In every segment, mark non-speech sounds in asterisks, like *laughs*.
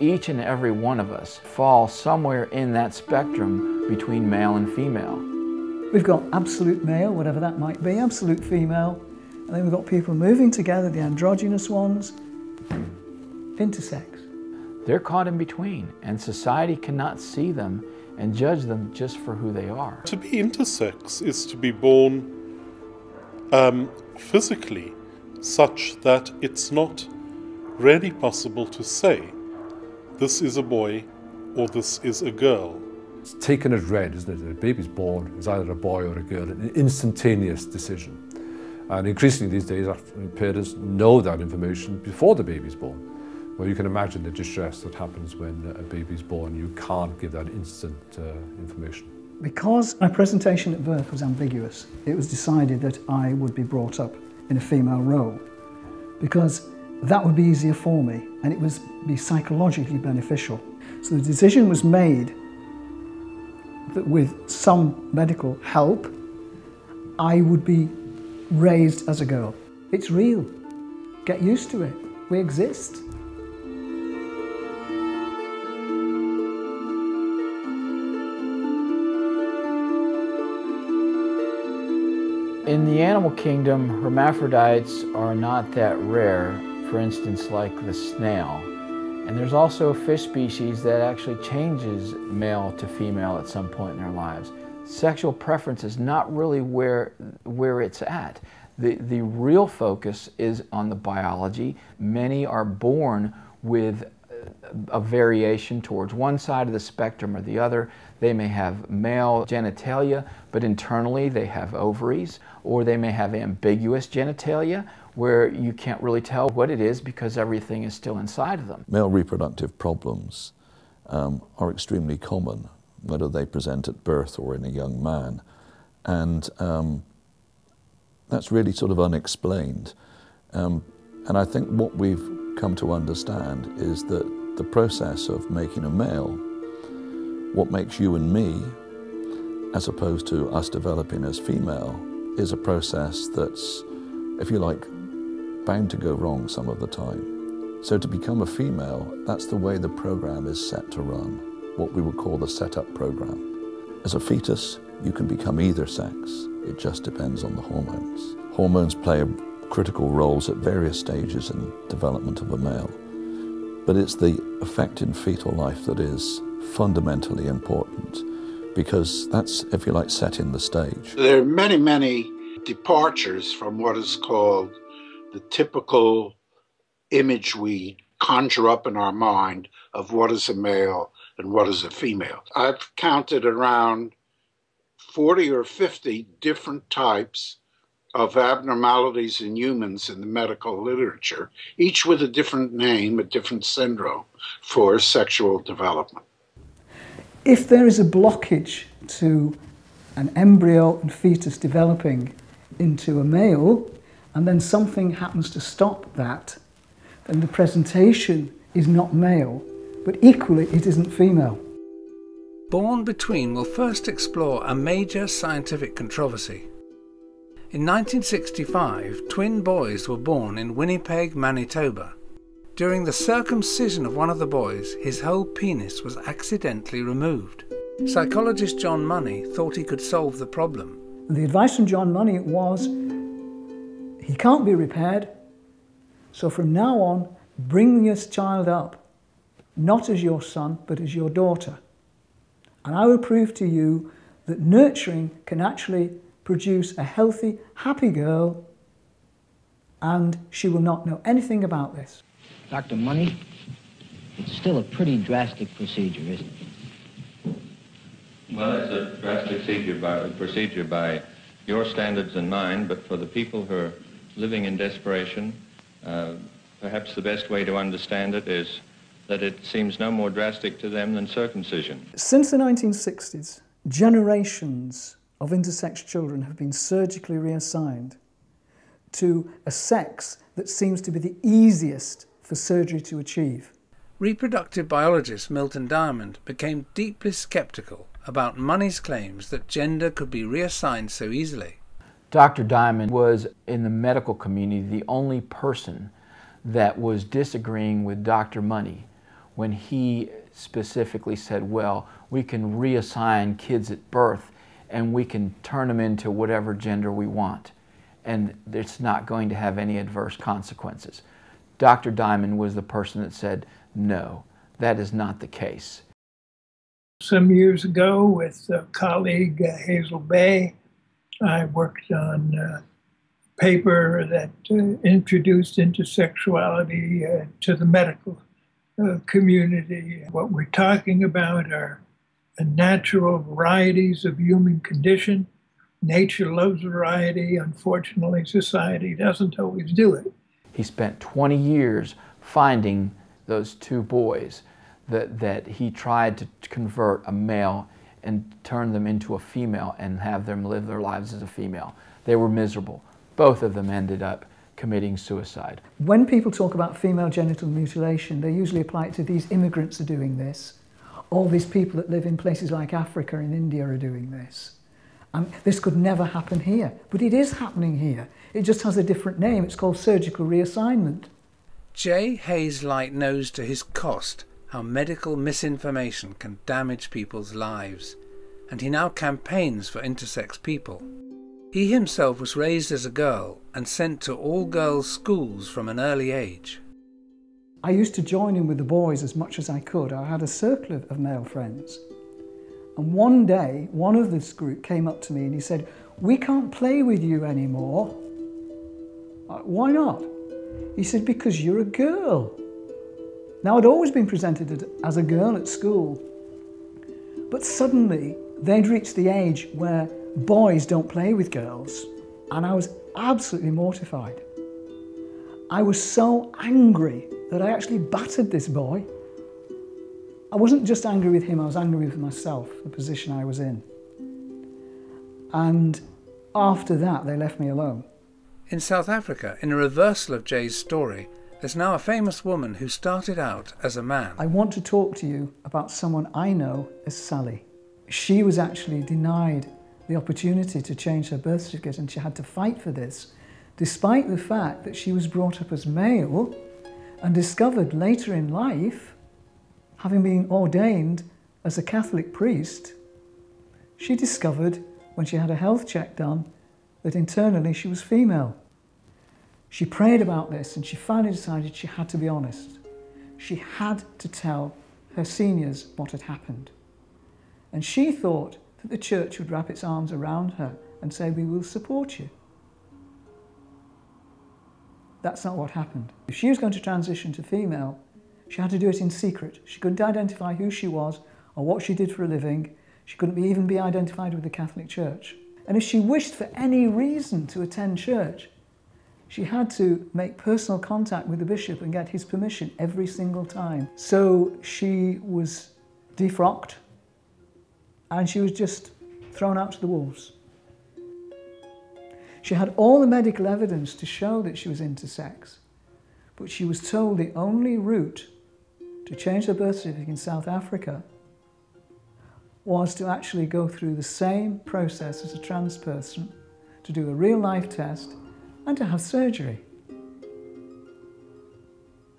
Each and every one of us fall somewhere in that spectrum between male and female. We've got absolute male, whatever that might be, absolute female, and then we've got people moving together, the androgynous ones, intersex. They're caught in between, and society cannot see them and judge them just for who they are. To be intersex is to be born um, physically such that it's not really possible to say this is a boy or this is a girl. It's taken as read, isn't it? A baby's born, it's either a boy or a girl, an instantaneous decision. And increasingly these days, our parents know that information before the baby's born. Well, you can imagine the distress that happens when a baby's born. You can't give that instant uh, information. Because my presentation at birth was ambiguous, it was decided that I would be brought up in a female role because that would be easier for me and it would be psychologically beneficial. So the decision was made that with some medical help, I would be raised as a girl. It's real. Get used to it. We exist. In the animal kingdom, hermaphrodites are not that rare, for instance, like the snail. And there's also a fish species that actually changes male to female at some point in their lives. Sexual preference is not really where, where it's at. The, the real focus is on the biology. Many are born with a variation towards one side of the spectrum or the other. They may have male genitalia, but internally they have ovaries, or they may have ambiguous genitalia, where you can't really tell what it is because everything is still inside of them. Male reproductive problems um, are extremely common, whether they present at birth or in a young man. And um, that's really sort of unexplained. Um, and I think what we've come to understand is that the process of making a male, what makes you and me, as opposed to us developing as female, is a process that's, if you like, bound to go wrong some of the time. So to become a female, that's the way the program is set to run, what we would call the setup program. As a fetus, you can become either sex. It just depends on the hormones. Hormones play a critical roles at various stages in development of a male. But it's the effect in fetal life that is fundamentally important because that's, if you like, setting the stage. There are many, many departures from what is called the typical image we conjure up in our mind of what is a male and what is a female. I've counted around 40 or 50 different types of abnormalities in humans in the medical literature, each with a different name, a different syndrome for sexual development. If there is a blockage to an embryo and fetus developing into a male, and then something happens to stop that, then the presentation is not male, but equally it isn't female. Born Between will first explore a major scientific controversy in 1965, twin boys were born in Winnipeg, Manitoba. During the circumcision of one of the boys, his whole penis was accidentally removed. Psychologist John Money thought he could solve the problem. The advice from John Money was he can't be repaired, so from now on, bring this child up, not as your son, but as your daughter. And I will prove to you that nurturing can actually produce a healthy, happy girl, and she will not know anything about this. Dr. Money, it's still a pretty drastic procedure, isn't it? Well, it's a drastic procedure by, procedure by your standards and mine, but for the people who are living in desperation, uh, perhaps the best way to understand it is that it seems no more drastic to them than circumcision. Since the 1960s, generations of intersex children have been surgically reassigned to a sex that seems to be the easiest for surgery to achieve. Reproductive biologist Milton Diamond became deeply skeptical about Money's claims that gender could be reassigned so easily. Dr. Diamond was, in the medical community, the only person that was disagreeing with Dr. Money when he specifically said, well, we can reassign kids at birth and we can turn them into whatever gender we want. And it's not going to have any adverse consequences. Dr. Diamond was the person that said, no, that is not the case. Some years ago, with a colleague, uh, Hazel Beh, I worked on a paper that uh, introduced intersexuality uh, to the medical uh, community. What we're talking about are natural varieties of human condition. Nature loves variety. Unfortunately, society doesn't always do it. He spent 20 years finding those two boys that, that he tried to convert a male and turn them into a female and have them live their lives as a female. They were miserable. Both of them ended up committing suicide. When people talk about female genital mutilation, they usually apply it to these immigrants are doing this. All these people that live in places like Africa and India are doing this. And this could never happen here, but it is happening here. It just has a different name. It's called surgical reassignment. Jay Hayes-Light knows to his cost how medical misinformation can damage people's lives, and he now campaigns for intersex people. He himself was raised as a girl and sent to all girls' schools from an early age. I used to join in with the boys as much as I could. I had a circle of, of male friends. And one day, one of this group came up to me and he said, We can't play with you anymore. Why not? He said, Because you're a girl. Now, I'd always been presented as a girl at school, but suddenly they'd reached the age where boys don't play with girls. And I was absolutely mortified. I was so angry that I actually battered this boy. I wasn't just angry with him, I was angry with myself, the position I was in. And after that, they left me alone. In South Africa, in a reversal of Jay's story, there's now a famous woman who started out as a man. I want to talk to you about someone I know as Sally. She was actually denied the opportunity to change her birth certificate and she had to fight for this, despite the fact that she was brought up as male and discovered later in life, having been ordained as a Catholic priest, she discovered when she had a health check done that internally she was female. She prayed about this and she finally decided she had to be honest. She had to tell her seniors what had happened. And she thought that the church would wrap its arms around her and say, We will support you. That's not what happened. If she was going to transition to female, she had to do it in secret. She couldn't identify who she was or what she did for a living. She couldn't be, even be identified with the Catholic Church. And if she wished for any reason to attend church, she had to make personal contact with the bishop and get his permission every single time. So she was defrocked and she was just thrown out to the wolves. She had all the medical evidence to show that she was intersex, but she was told the only route to change her birth certificate in South Africa was to actually go through the same process as a trans person, to do a real life test, and to have surgery.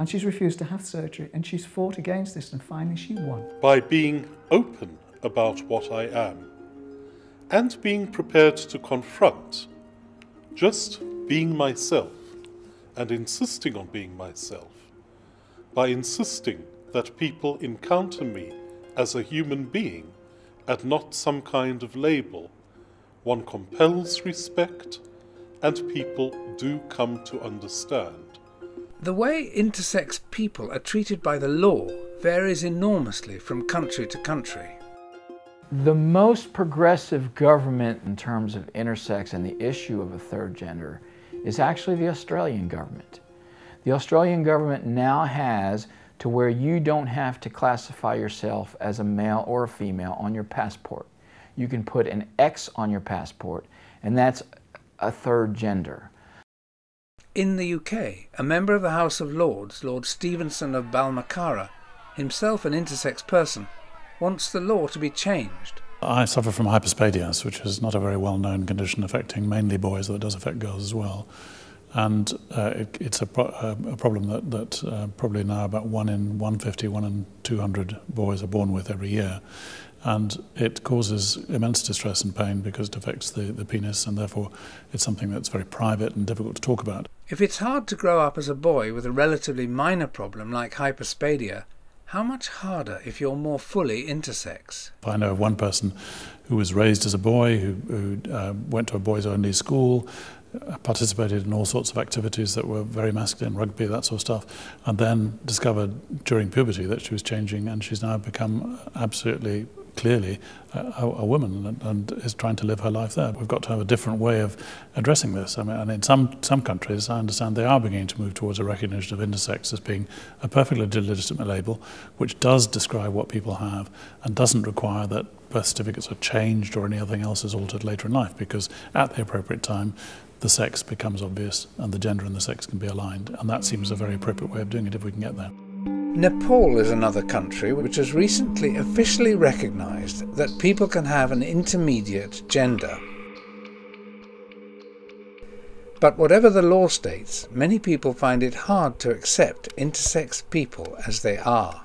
And she's refused to have surgery, and she's fought against this, and finally she won. By being open about what I am and being prepared to confront just being myself and insisting on being myself, by insisting that people encounter me as a human being and not some kind of label, one compels respect and people do come to understand. The way intersex people are treated by the law varies enormously from country to country. The most progressive government in terms of intersex and the issue of a third gender is actually the Australian government. The Australian government now has to where you don't have to classify yourself as a male or a female on your passport. You can put an X on your passport, and that's a third gender. In the UK, a member of the House of Lords, Lord Stevenson of Balmacara, himself an intersex person, wants the law to be changed. I suffer from hypospadias, which is not a very well known condition affecting mainly boys, though it does affect girls as well. and uh, it, it's a, pro uh, a, problem that, that uh, probably now about 1 in 150, 1 in 200 boys are born with every year. And it causes immense distress and pain because it affects the, the penis, and therefore it's something that's very private and difficult to talk about. If it's hard to grow up as a boy with a relatively minor problem like hypospadia, how much harder if you're more fully intersex? I know of one person who was raised as a boy, who, who uh, went to a boys only school, uh, participated in all sorts of activities that were very masculine, rugby, that sort of stuff, and then discovered during puberty that she was changing and she's now become absolutely clearly a, a woman and, and, is trying to live her life there. We've got to have a different way of addressing this. I mean, and in some, some countries, I understand they are beginning to move towards a recognition of intersex as being a perfectly legitimate label, which does describe what people have and doesn't require that birth certificates are changed or anything else is altered later in life, because at the appropriate time, the sex becomes obvious and the gender and the sex can be aligned. And that seems a very appropriate way of doing it if we can get there. Nepal is another country which has recently officially recognised that people can have an intermediate gender. But whatever the law states, many people find it hard to accept intersex people as they are.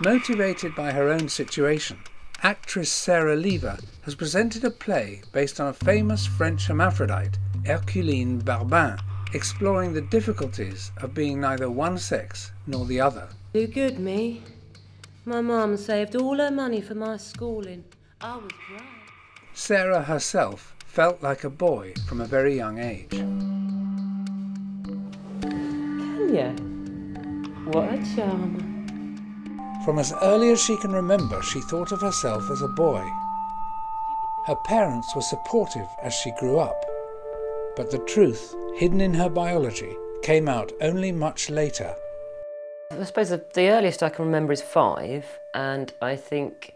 Motivated by her own situation, actress Sarah Lever has presented a play based on a famous French hermaphrodite, Herculine Barbin, exploring the difficulties of being neither one sex nor the other. Do good, me. My mum saved all her money for my schooling. I was proud. Sarah herself felt like a boy from a very young age. Can you? What a charm. From as early as she can remember, she thought of herself as a boy. Her parents were supportive as she grew up, but the truth hidden in her biology, came out only much later. I suppose the, the earliest I can remember is five, and I think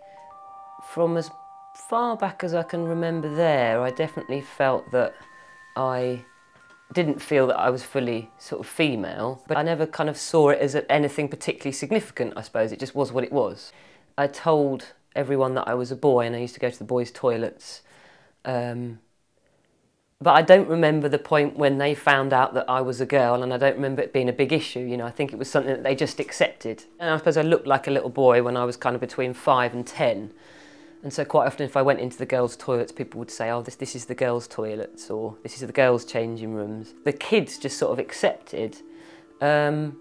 from as far back as I can remember there, I definitely felt that I didn't feel that I was fully sort of female, but I never kind of saw it as anything particularly significant, I suppose. It just was what it was. I told everyone that I was a boy and I used to go to the boys' toilets. Um, but I don't remember the point when they found out that I was a girl, and I don't remember it being a big issue. You know, I think it was something that they just accepted. And I suppose I looked like a little boy when I was kind of between five and ten. And so quite often if I went into the girls' toilets, people would say, oh, this, this is the girls' toilets, or this is the girls' changing rooms. The kids just sort of accepted, um,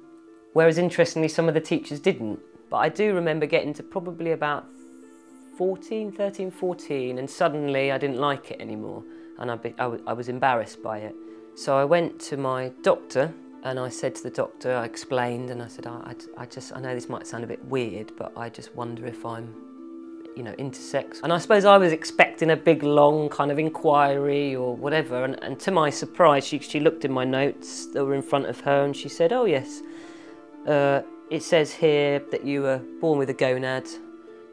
whereas interestingly, some of the teachers didn't. But I do remember getting to probably about 14, 13, 14, and suddenly I didn't like it anymore and I, I, was embarrassed by it. So I went to my doctor and I said to the doctor, I explained and I said, I, I, I just, I know this might sound a bit weird, but I just wonder if I'm, you know, intersex. And I suppose I was expecting a big, long kind of inquiry or whatever. And, and to my surprise, she, she looked in my notes that were in front of her and she said, oh yes, uh, it says here that you were born with a gonad.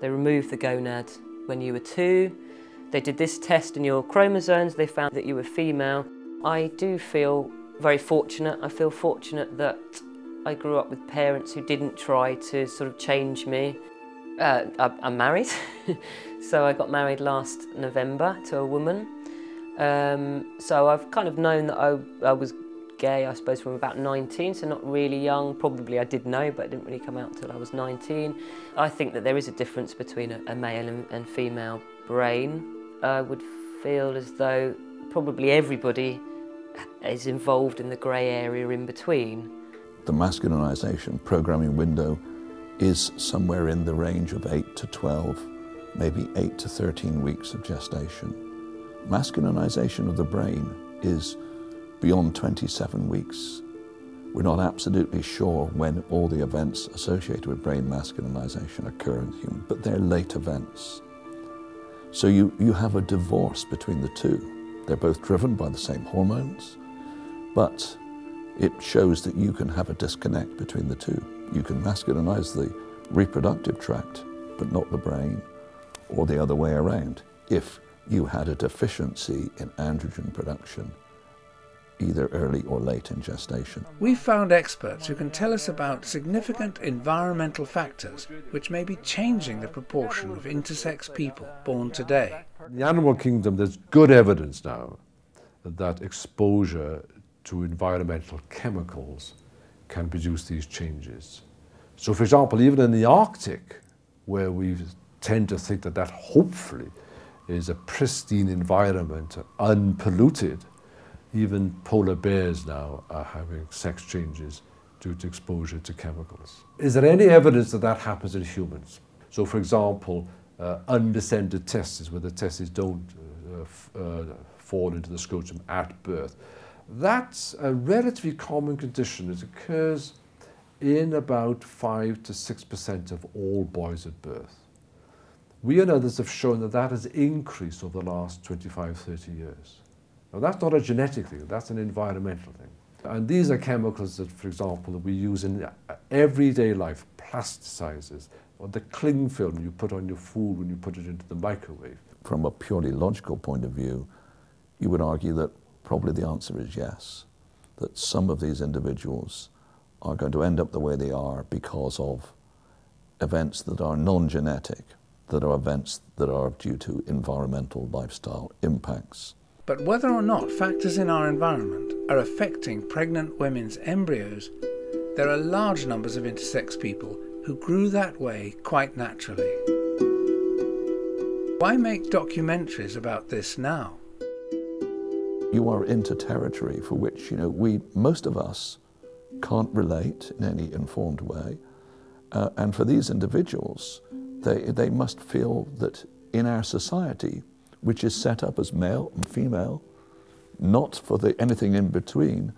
They removed the gonad when you were two. They did this test in your chromosomes, they found that you were female. I do feel very fortunate. I feel fortunate that I grew up with parents who didn't try to sort of change me. Uh, I'm married, *laughs* so I got married last November to a woman. Um, so I've kind of known that I, I was gay, I suppose, from about 19, so not really young. Probably I did know, but it didn't really come out until I was 19. I think that there is a difference between a, a male and, and female brain. I would feel as though probably everybody is involved in the grey area in between. The masculinisation programming window is somewhere in the range of 8 to 12, maybe 8 to 13 weeks of gestation. Masculinisation of the brain is beyond 27 weeks. We're not absolutely sure when all the events associated with brain masculinization occur in humans, but they're late events. So you, you have a divorce between the two. They're both driven by the same hormones, but it shows that you can have a disconnect between the two. You can masculinize the reproductive tract, but not the brain, or the other way around. If you had a deficiency in androgen production, either early or late in gestation. We've found experts who can tell us about significant environmental factors which may be changing the proportion of intersex people born today. In the animal kingdom, there's good evidence now that exposure to environmental chemicals can produce these changes. So, for example, even in the Arctic, where we tend to think that that hopefully is a pristine environment, unpolluted, even polar bears now are having sex changes due to exposure to chemicals. Is there any evidence that that happens in humans? So, for example, uh, undescended testes, where the testes don't uh, uh, fall into the scrotum at birth. That's a relatively common condition. It occurs in about 5 to 6% of all boys at birth. We and others have shown that that has increased over the last 25, 30 years. Now that's not a genetic thing, that's an environmental thing. And these are chemicals that, for example, that we use in everyday life, plasticizers, or the cling film you put on your food when you put it into the microwave. From a purely logical point of view, you would argue that probably the answer is yes, that some of these individuals are going to end up the way they are because of events that are non-genetic, that are events that are due to environmental lifestyle impacts. But whether or not factors in our environment are affecting pregnant women's embryos, there are large numbers of intersex people who grew that way quite naturally. Why make documentaries about this now? You are into territory for which, you know, we, most of us, can't relate in any informed way. Uh, and for these individuals, they, they must feel that in our society, which is set up as male and female, not for the, anything in between,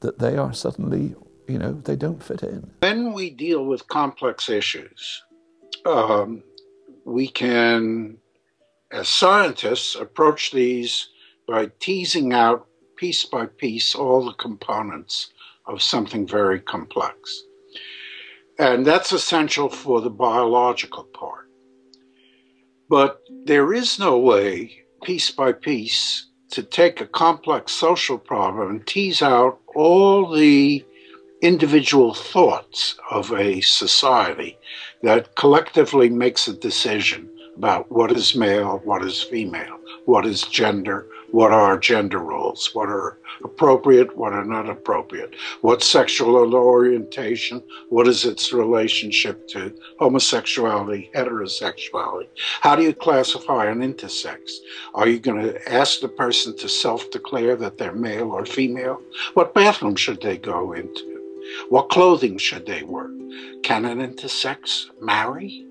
that they are suddenly, you know, they don't fit in. When we deal with complex issues, um, we can, as scientists, approach these by teasing out piece by piece all the components of something very complex. And that's essential for the biological part. But there is no way, piece by piece, to take a complex social problem and tease out all the individual thoughts of a society that collectively makes a decision about what is male, what is female, what is gender, what are gender roles, what are appropriate, what are not appropriate, what sexual orientation, what is its relationship to homosexuality, heterosexuality. How do you classify an intersex? Are you going to ask the person to self declare that they're male or female? What bathroom should they go into? What clothing should they wear? Can an intersex marry?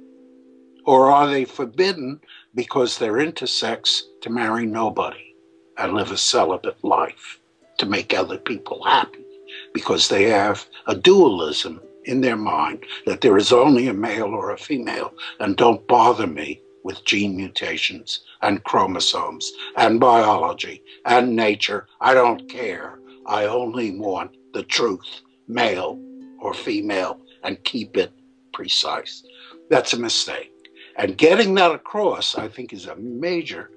Or are they forbidden because they're intersex to marry nobody? And live a celibate life to make other people happy because they have a dualism in their mind that there is only a male or a female and don't bother me with gene mutations and chromosomes and biology and nature. I don't care. I only want the truth, male or female, and keep it precise. That's a mistake. And getting that across, I think, is a major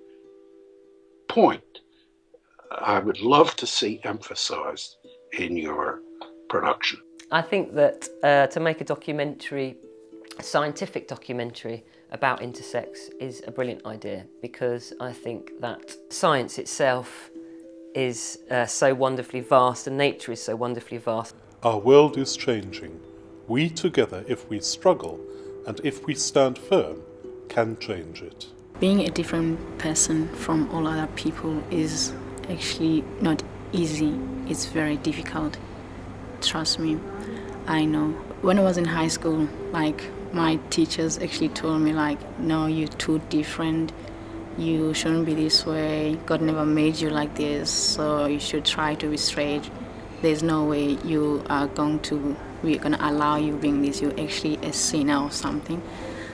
point I would love to see emphasized in your production? I think that uh, to make a documentary, a scientific documentary about intersex is a brilliant idea because I think that science itself is uh, so wonderfully vast and nature is so wonderfully vast. Our world is changing. We together, if we struggle and if we stand firm, can change it. Being a different person from all other people is actually not easy. It's very difficult. Trust me. I know. When I was in high school, like my teachers actually told me like, no, you're too different. You shouldn't be this way. God never made you like this, so you should try to be straight. There's no way you are going to we're gonna allow you being this. You're actually a sinner or something.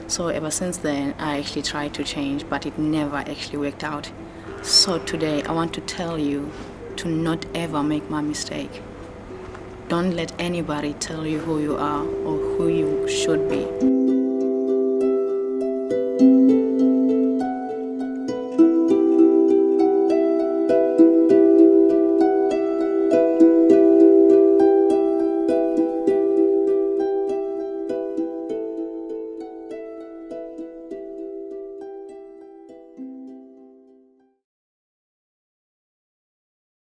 So ever since then, I actually tried to change, but it never actually worked out. So today I want to tell you to not ever make my mistake. Don't let anybody tell you who you are or who you should be.